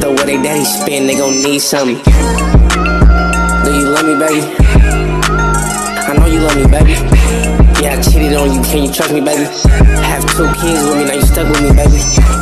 The way they daddy spin, they gon' need something. Do you love me, baby? I know you love me, baby. Yeah, I cheated on you, can you trust me, baby? Have two kids with me, now you stuck with me, baby.